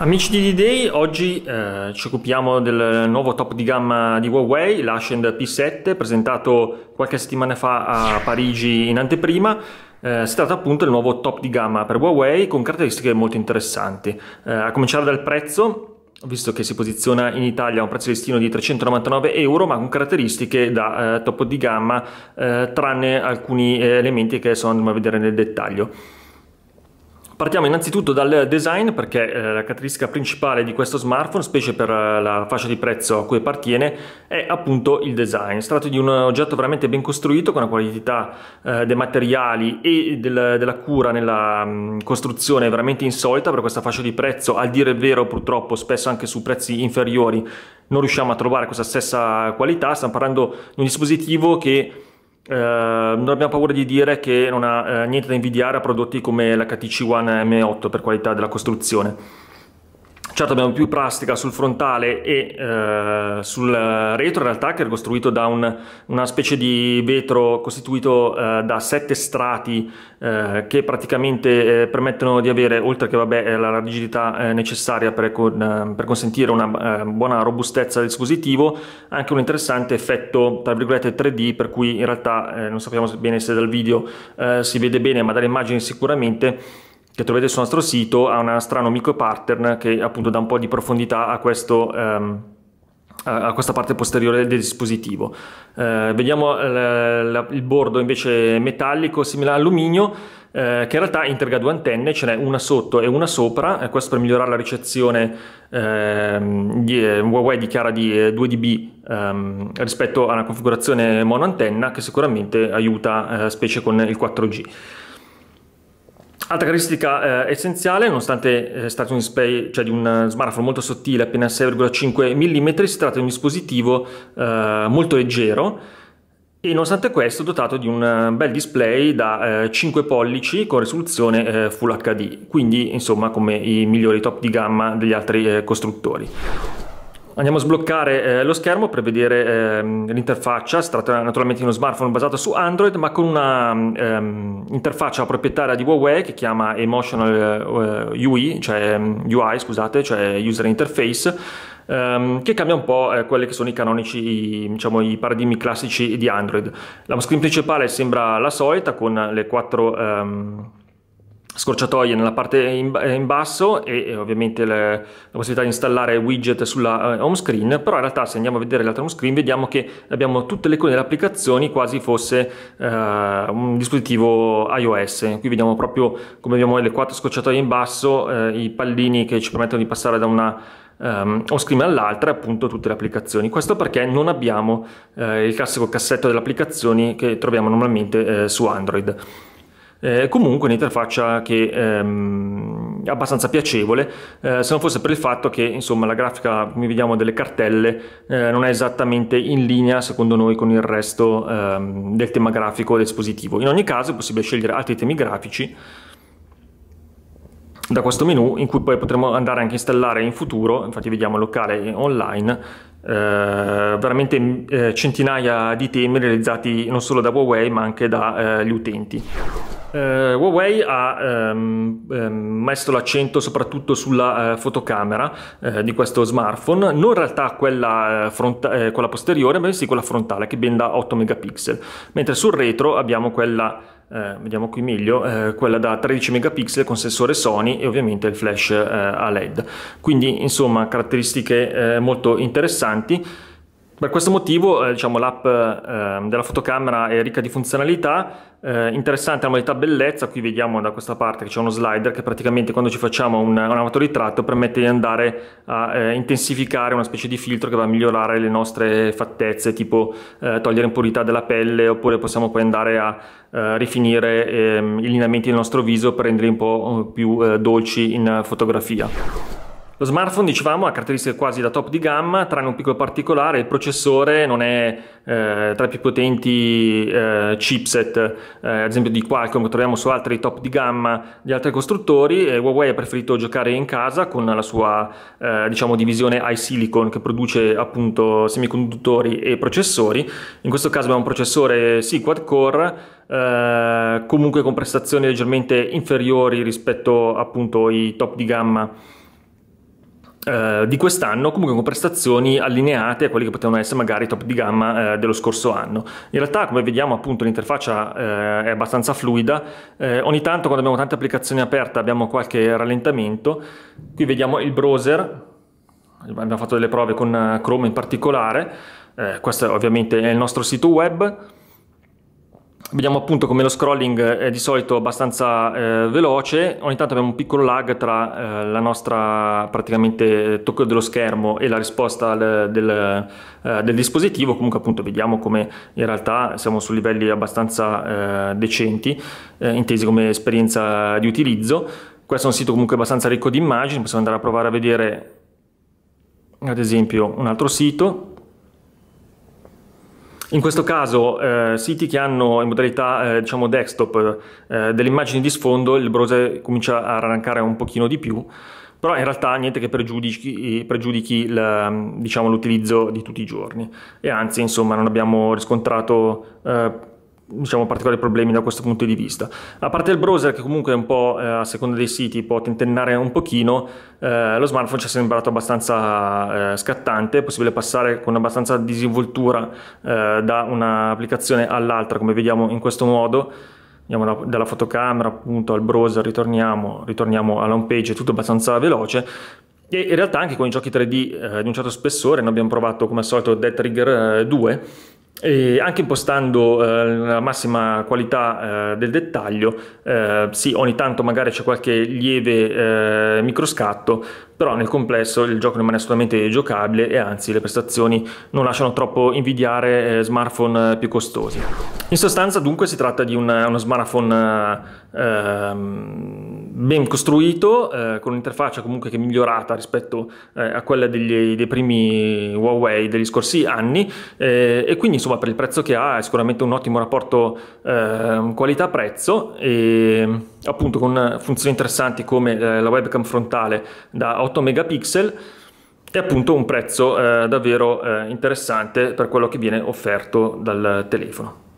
Amici di D-Day, oggi eh, ci occupiamo del nuovo top di gamma di Huawei, l'Ascend P7, presentato qualche settimana fa a Parigi in anteprima. Eh, si tratta appunto del nuovo top di gamma per Huawei con caratteristiche molto interessanti. Eh, a cominciare dal prezzo, visto che si posiziona in Italia a un prezzo listino di 399 euro, ma con caratteristiche da eh, top di gamma, eh, tranne alcuni eh, elementi che adesso andremo a vedere nel dettaglio. Partiamo innanzitutto dal design perché eh, la caratteristica principale di questo smartphone, specie per eh, la fascia di prezzo a cui appartiene, è appunto il design. Si tratta di un oggetto veramente ben costruito con una qualità eh, dei materiali e del, della cura nella mm, costruzione veramente insolita per questa fascia di prezzo. Al dire il vero purtroppo spesso anche su prezzi inferiori non riusciamo a trovare questa stessa qualità. Stiamo parlando di un dispositivo che Uh, non abbiamo paura di dire che non ha uh, niente da invidiare a prodotti come l'HTC One M8 per qualità della costruzione. Certo abbiamo più plastica sul frontale e eh, sul retro in realtà che è costruito da un, una specie di vetro costituito eh, da sette strati eh, che praticamente eh, permettono di avere oltre che vabbè, la rigidità eh, necessaria per, con, per, consentire una eh, buona robustezza del dispositivo anche un interessante effetto tra virgolette 3D per cui in realtà non sappiamo bene se dal video si vede bene ma dalle immagini sicuramente che trovate sul nostro sito ha un strano micro pattern che appunto dà un po' di profondità a questo um, a questa parte posteriore del dispositivo. Eh, vediamo l- l- il bordo invece metallico simile all'alluminio eh, che in realtà integra due antenne, ce n'è una sotto e una sopra, eh, questo per migliorare la ricezione ehm, di, eh, Huawei dichiara di 2 eh, dB ehm, rispetto a una configurazione monoantenna che sicuramente aiuta eh, specie con il 4G. Altra caratteristica eh, essenziale, nonostante eh, tratti display, cioè di un smartphone molto sottile, appena 6,5 mm, si tratta di un dispositivo eh, molto leggero e nonostante questo dotato di un eh, bel display da eh, 5 pollici con risoluzione eh, Full HD, quindi insomma come i migliori top di gamma degli altri eh, costruttori. Andiamo a sbloccare eh, lo schermo per vedere eh, l'interfaccia, si tratta naturalmente di uno smartphone basato su Android ma con una ehm, interfaccia proprietaria di Huawei che chiama Emotional eh, UI, cioè UI scusate, cioè User Interface ehm, che cambia un po' eh, quelli che sono i canonici, diciamo i paradigmi classici di Android. La screen principale sembra la solita con le quattro ehm, scorciatoie nella parte in, in basso e, e ovviamente le, la possibilità di installare widget sulla uh, home screen però in realtà se andiamo a vedere l'altra home screen vediamo che abbiamo tutte le icone delle applicazioni quasi fosse uh, un dispositivo iOS qui vediamo proprio come abbiamo le quattro scorciatoie in basso uh, i pallini che ci permettono di passare da una um, home screen all'altra appunto tutte le applicazioni. Questo perché non abbiamo il classico cassetto delle applicazioni che troviamo normalmente su Android eh, comunque un'interfaccia che ehm, è abbastanza piacevole, eh, se non fosse per il fatto che insomma, la grafica, come vediamo, delle cartelle eh, non è esattamente in linea secondo noi con il resto ehm, del tema grafico del. In ogni caso è possibile scegliere altri temi grafici da questo menu in cui poi potremo andare anche a installare in futuro, infatti vediamo locale online, eh, veramente eh, centinaia di temi realizzati non solo da Huawei ma anche dagli eh, utenti. Uh, Huawei ha um, um, messo l'accento soprattutto sulla uh, fotocamera uh, di questo smartphone, non in realtà quella, fronta- quella posteriore, ma sì quella frontale che ben da 8 megapixel, mentre sul retro abbiamo quella, vediamo qui meglio, quella da 13 megapixel con sensore Sony e ovviamente il flash a LED. Quindi insomma caratteristiche molto interessanti. Per questo motivo eh, diciamo, l'app eh, della fotocamera è ricca di funzionalità, eh, interessante la modalità bellezza, qui vediamo da questa parte che c'è uno slider che praticamente quando ci facciamo un, un autoritratto permette di andare a eh, intensificare una specie di filtro che va a migliorare le nostre fattezze, tipo eh, togliere impurità della pelle oppure possiamo poi andare a eh, rifinire ehm, i lineamenti del nostro viso per renderli un po' più dolci in fotografia. Lo smartphone, dicevamo, ha caratteristiche quasi da top di gamma, tranne un piccolo particolare, il processore non è eh, tra i più potenti eh, chipset, eh, ad esempio di Qualcomm che troviamo su altri top di gamma di altri costruttori, e Huawei ha preferito giocare in casa con la sua eh, diciamo, divisione iSilicon che produce appunto semiconduttori e processori. In questo caso abbiamo un processore sì quad core, eh, comunque con prestazioni leggermente inferiori rispetto appunto ai top di gamma eh, di quest'anno comunque con prestazioni allineate a quelli che potevano essere magari top di gamma eh, dello scorso anno. In realtà come vediamo appunto l'interfaccia eh, è abbastanza fluida, eh, ogni tanto quando abbiamo tante applicazioni aperte abbiamo qualche rallentamento, qui vediamo il browser, abbiamo fatto delle prove con eh, Chrome in particolare, questo ovviamente è il nostro sito web, Vediamo appunto come lo scrolling è di solito abbastanza eh, veloce, ogni tanto abbiamo un piccolo lag tra eh, la nostra praticamente tocco dello schermo e la risposta al, del, eh, del, dispositivo, comunque appunto vediamo come in realtà siamo su livelli abbastanza eh, decenti, eh, intesi come esperienza di utilizzo. Questo è un sito comunque abbastanza ricco di immagini, possiamo andare a provare a vedere ad esempio un altro sito in questo caso eh, siti che hanno in modalità eh, diciamo desktop eh, delle immagini di sfondo il browser comincia a arrancare un pochino di più però in realtà niente che pregiudichi, pregiudichi diciamo, l'utilizzo di tutti i giorni. E anzi insomma non abbiamo riscontrato eh, diciamo, particolari problemi da questo punto di vista. A parte il browser che comunque un po' eh, a seconda dei siti può tentennare un pochino, eh, lo smartphone ci è sembrato abbastanza eh, scattante, è possibile passare con abbastanza disinvoltura eh, da un'applicazione all'altra come vediamo in questo modo. Andiamo dalla fotocamera appunto al browser, ritorniamo, ritorniamo alla home page, è tutto abbastanza veloce. E in realtà anche con i giochi 3D eh, di un certo spessore, noi abbiamo provato come al solito Dead Trigger 2, eh, e anche impostando eh, la massima qualità eh, del dettaglio, eh, sì, ogni tanto magari c'è qualche lieve eh, microscatto, però nel complesso il gioco rimane assolutamente giocabile e anzi le prestazioni non lasciano troppo invidiare eh, smartphone più costosi. In sostanza dunque si tratta di una, uno smartphone ehm, ben costruito, eh, con un'interfaccia comunque che è migliorata rispetto eh, a quella degli, dei primi Huawei degli scorsi anni eh, e quindi insomma per il prezzo che ha è sicuramente un ottimo rapporto ehm, qualità-prezzo e appunto con funzioni interessanti come eh, la webcam frontale da 8 megapixel e appunto un prezzo eh, davvero eh, interessante per quello che viene offerto dal telefono.